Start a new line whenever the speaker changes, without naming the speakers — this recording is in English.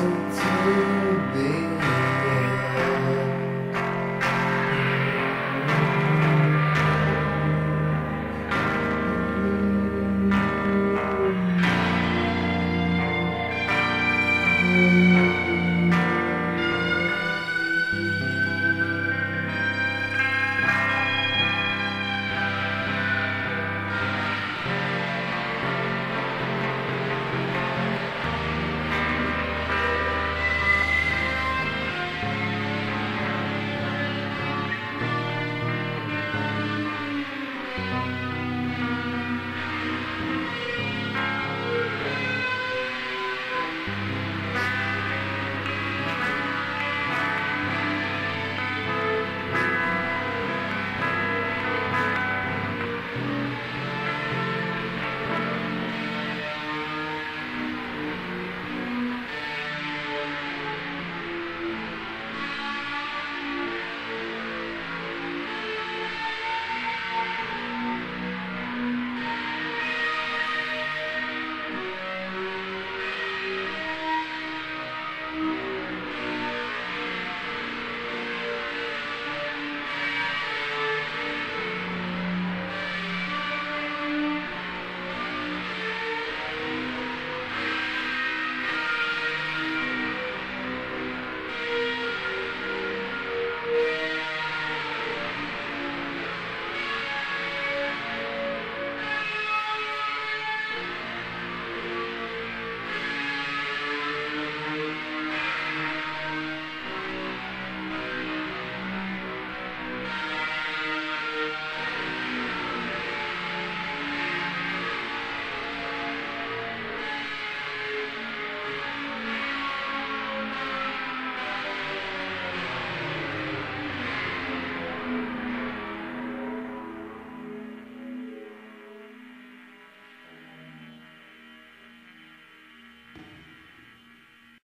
Until the